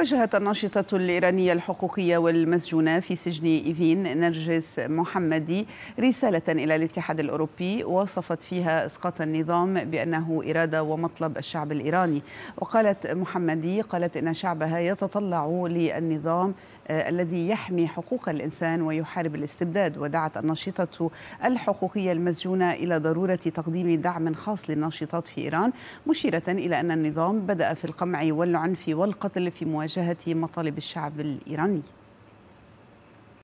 وجهت الناشطة الإيرانية الحقوقية والمسجونة في سجن إيفين نرجس محمدي رسالة إلى الاتحاد الأوروبي وصفت فيها إسقاط النظام بأنه إرادة ومطلب الشعب الإيراني. وقالت محمدي قالت إن شعبها يتطلع للنظام الذي يحمي حقوق الإنسان ويحارب الاستبداد. ودعت الناشطة الحقوقية المسجونة إلى ضرورة تقديم دعم خاص للناشطات في إيران مشيرة إلى أن النظام بدأ في القمع والعنف والقتل في مواجهة مطالب الشعب الإيراني.